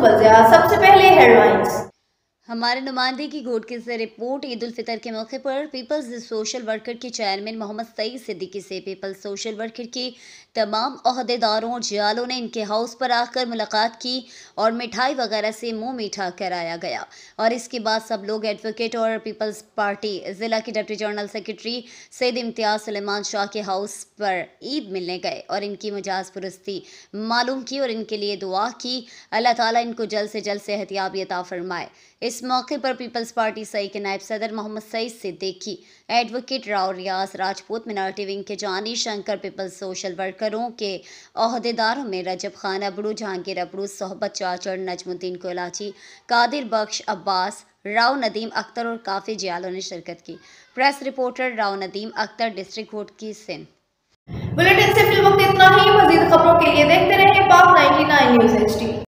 सुबह सबसे पहले हेडलाइंस हमारे नुमाइंदे की से रिपोर्ट ईद उल फितर के मौके पर पीपल्स सोशल वर्कर के चेयरमैन मोहम्मद सईद सिद्दीकी से पीपल्स सोशल वर्कर के तमाम अहदेदारों और जियालों ने इनके हाउस पर आकर मुलाकात की और मिठाई वगैरह से मुँह मीठा कराया गया। और इसके बाद सब लोग एडवोकेट और पीपल्स पार्टी ज़िला के deputy general secretary Syed Imtiaz Suleman Shah के हाउस पर ईद मिलने गए और इनकी मजाज पुरस्ती मालूम की और इनके लिए दुआ की। अल्लाह ताला इनको जल्द से जल्द सेहतियाबी अता फरमाए। इस मौके पर पीपल्स पार्टी सई के नायब सदर Mohammad Saeed Siddiqui, advocate Rao Riyaz Rajput, minority wing के जानी शंकर, पीपल्स सोशल वर्करों के अहदेदारों में रजब खान अबड़ू जहांगीर अबड़ू सोहबत, चाचड़, नजमुद्दीन कोलाची, कादिर बख्श, अब्बास, राव नदीम अख्तर और काफ़ी जियालों ने शिरकत की। Press reporter Rao Nadeem Akhtar, district court की सिंध। बुलेटिन से